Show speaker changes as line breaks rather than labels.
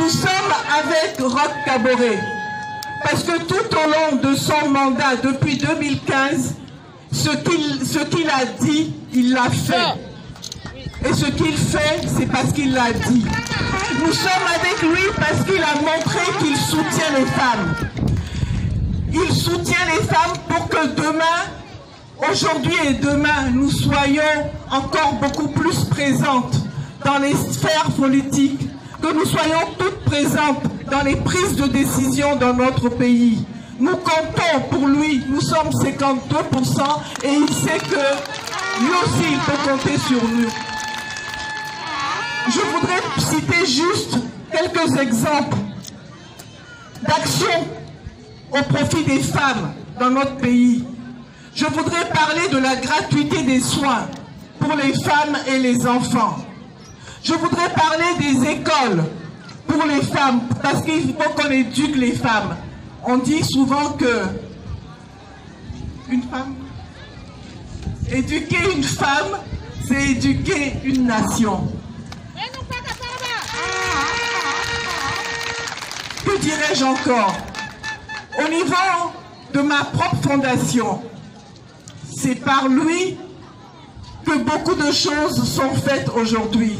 Nous sommes avec Roch Caboret parce que tout au long de son mandat depuis 2015, ce qu'il ce qu'il a dit, il l'a fait. Et ce qu'il fait, c'est parce qu'il l'a dit. Nous sommes avec lui parce qu'il a montré qu'il soutient les femmes. Il soutient les femmes pour que demain, aujourd'hui et demain, nous soyons encore beaucoup plus présentes dans les sphères politiques, que nous soyons toutes présentes dans les prises de décision dans notre pays. Nous comptons pour lui, nous sommes 52% et il sait que lui aussi il peut compter sur nous. Je voudrais citer juste quelques exemples d'actions au profit des femmes dans notre pays. Je voudrais parler de la gratuité des soins pour les femmes et les enfants. Je voudrais parler des écoles pour les femmes, parce qu'il faut qu'on éduque les femmes. On dit souvent que une femme, éduquer une femme, c'est éduquer une nation. Que dirais-je encore? Au niveau de ma propre fondation, c'est par lui que beaucoup de choses sont faites aujourd'hui.